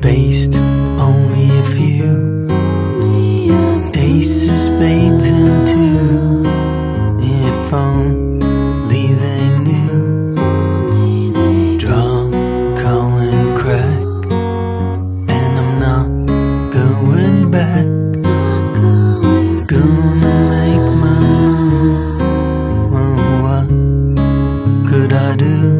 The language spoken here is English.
based only a few aces made them too. If only they knew. draw, call, and crack, and I'm not going back. Gonna make my move. Oh, what could I do?